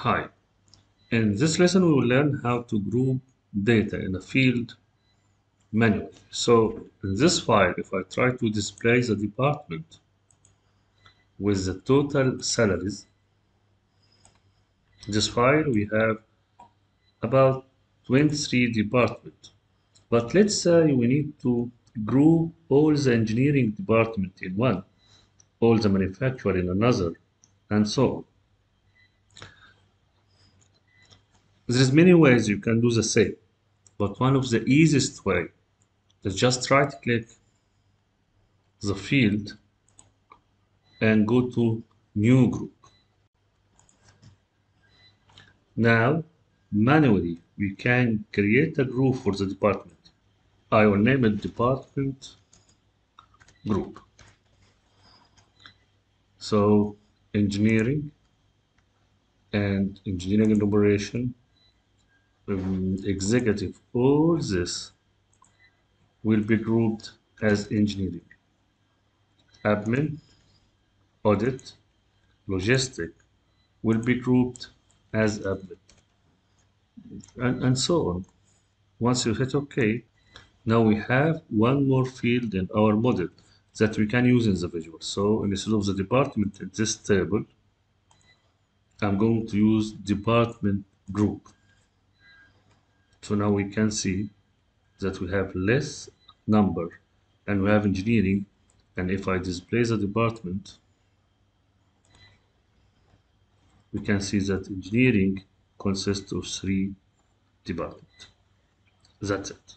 Hi. In this lesson, we will learn how to group data in a field manually. So in this file, if I try to display the department with the total salaries, this file we have about 23 departments. But let's say we need to group all the engineering department in one, all the manufacturing in another, and so on. There's many ways you can do the same, but one of the easiest way is just right click the field and go to new group. Now manually we can create a group for the department. I will name it department group. So engineering and engineering and operation um, executive, all this will be grouped as engineering. Admin, audit, logistic will be grouped as admin. And, and so on. Once you hit OK, now we have one more field in our model that we can use in the visual. So instead of the department in this table, I'm going to use department group. So now we can see that we have less number and we have engineering and if I display the department we can see that engineering consists of three departments. That's it.